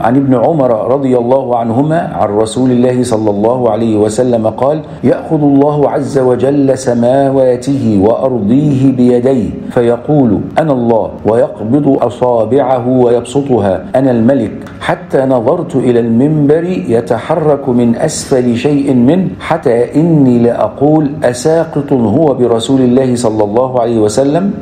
عن ابن عمر رضي الله عنهما عن رسول الله صلى الله عليه وسلم قال يأخذ الله عز وجل سماواته وأرضيه بيديه فيقول أنا الله ويقبض أصابعه ويبسطها أنا الملك. حتى نظرت إلى المنبر يتحرك من أسفل شيء منه حتى إني لأقول أساقط هو برسول الله صلى الله عليه وسلم؟